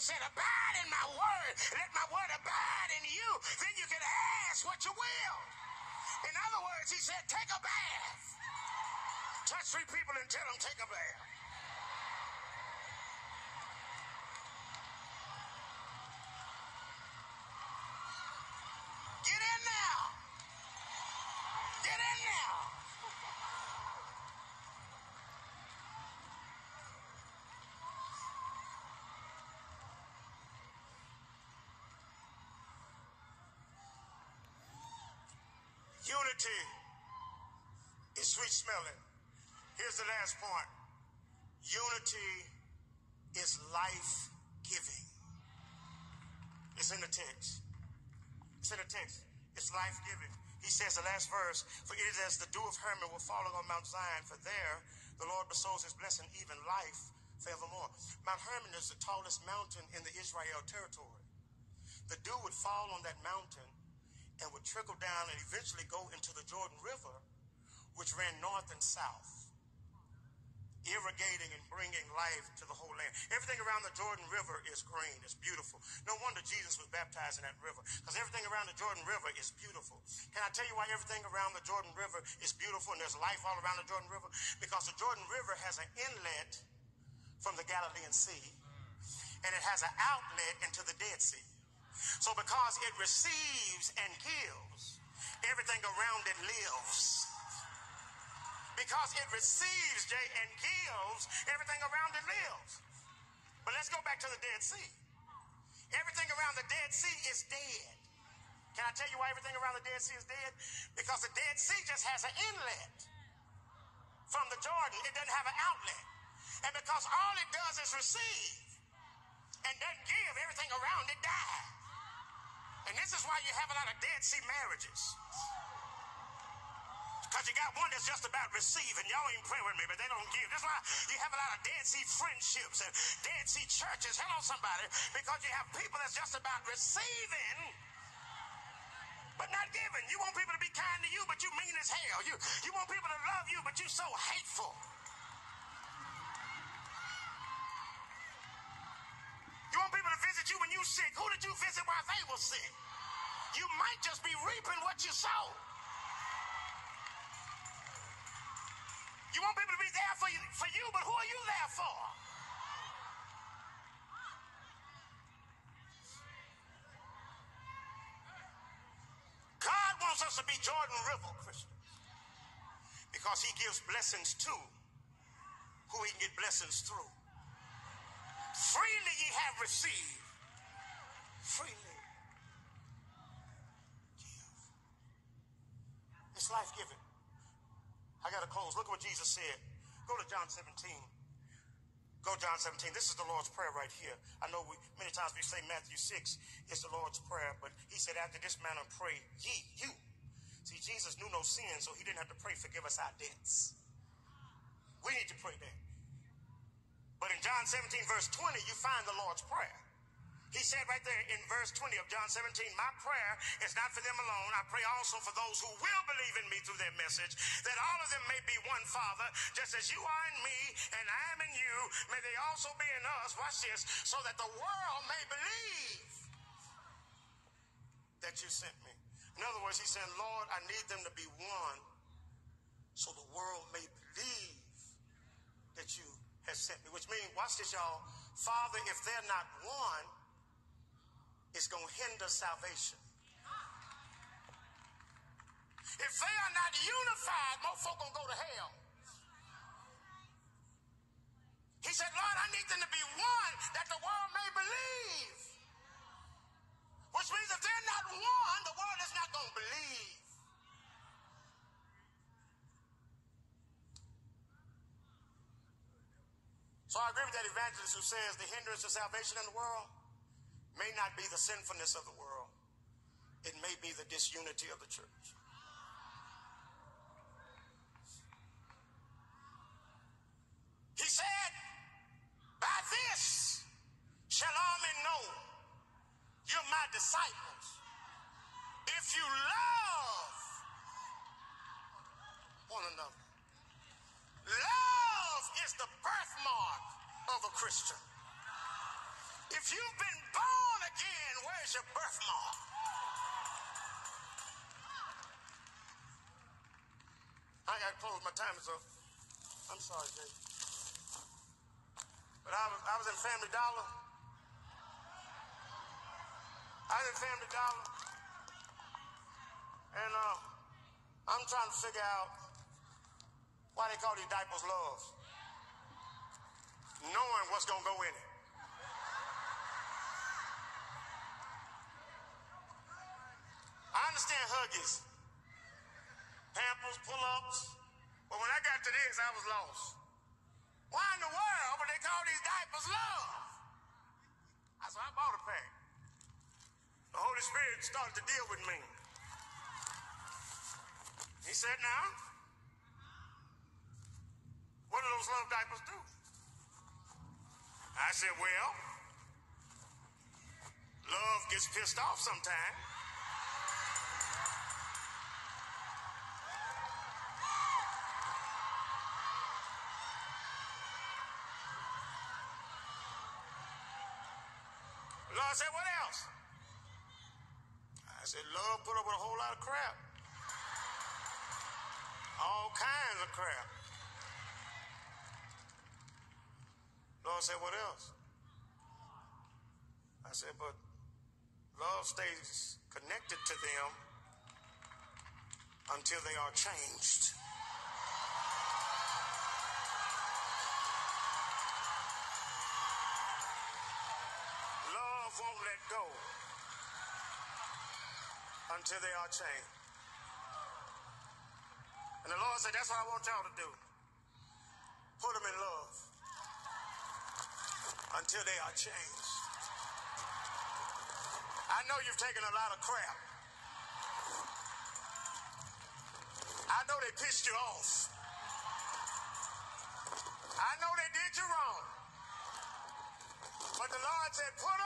Said, Abide in my word. Let my word abide in you. Then you can ask what you will. In other words, he said, Take a bath. Touch three people and tell them, Take a bath. Get in now. Get in now. Unity is sweet smelling. Here's the last point. Unity is life giving. It's in the text. It's in the text. It's life giving. He says the last verse, for it is as the dew of Hermon will fall on Mount Zion, for there the Lord bestows his blessing, even life forevermore. Mount Hermon is the tallest mountain in the Israel territory. The dew would fall on that mountain and would trickle down and eventually go into the Jordan River, which ran north and south, irrigating and bringing life to the whole land. Everything around the Jordan River is green, it's beautiful. No wonder Jesus was baptized in that river, because everything around the Jordan River is beautiful. Can I tell you why everything around the Jordan River is beautiful and there's life all around the Jordan River? Because the Jordan River has an inlet from the Galilean Sea, and it has an outlet into the Dead Sea. So because it receives and gives, everything around it lives. Because it receives, Jay, and gives, everything around it lives. But let's go back to the Dead Sea. Everything around the Dead Sea is dead. Can I tell you why everything around the Dead Sea is dead? Because the Dead Sea just has an inlet from the Jordan. It doesn't have an outlet. And because all it does is receive and doesn't give, everything around it dies. And this is why you have a lot of Dead Sea marriages. Because you got one that's just about receiving. Y'all ain't pray with me, but they don't give. That's why you have a lot of Dead Sea friendships and Dead Sea churches. Hello, somebody. Because you have people that's just about receiving, but not giving. You want people to be kind to you, but you mean as hell. You, you want people to love you, but you're so hateful. Visit while they were sick? You might just be reaping what you sow. You want people to be there for you, for you, but who are you there for? God wants us to be Jordan River Christians because He gives blessings to who He can get blessings through. Freely ye have received, freely give. It's life giving. I got to close. Look at what Jesus said. Go to John 17. Go John 17. This is the Lord's Prayer right here. I know we many times we say Matthew 6 is the Lord's Prayer, but he said, after this manner pray ye, you. See, Jesus knew no sin, so he didn't have to pray, forgive us our debts. We need to pray that. But in John 17, verse 20, you find the Lord's Prayer. He said right there in verse 20 of John 17, My prayer is not for them alone. I pray also for those who will believe in me through their message, that all of them may be one Father, just as you are in me and I am in you. May they also be in us. Watch this, so that the world may believe that you sent me. In other words, he said, Lord, I need them to be one so the world may believe that you have sent me. Which means, watch this, y'all. Father, if they're not one, it's going to hinder salvation. If they are not unified, most folk going to go to hell. He said, Lord, I need them to be one that the world may believe. Which means if they're not one, the world is not going to believe. So I agree with that evangelist who says the hindrance to salvation in the world may not be the sinfulness of the world, it may be the disunity of the church. He said, By this shall all men know you're my disciples. If you love one another. Love is the birthmark of a Christian. If you've been born again, where's your birthmark? I got to close. My time is up. I'm sorry, Jay. But I was, I was in Family Dollar. I was in Family Dollar. And uh, I'm trying to figure out why they call these diapers love. Knowing what's going to go in it. I understand Huggies, Pampers, pull-ups, but when I got to this, I was lost. Why in the world would they call these diapers love? I said, I bought a pack. The Holy Spirit started to deal with me. He said, now, what do those love diapers do? I said, well, love gets pissed off sometimes. Lord said, what else? I said, love put up with a whole lot of crap. All kinds of crap. Lord said, what else? I said, but love stays connected to them until they are changed. Won't let go until they are changed. And the Lord said, that's what I want y'all to do. Put them in love until they are changed. I know you've taken a lot of crap. I know they pissed you off. I know they did you wrong. But the Lord said, put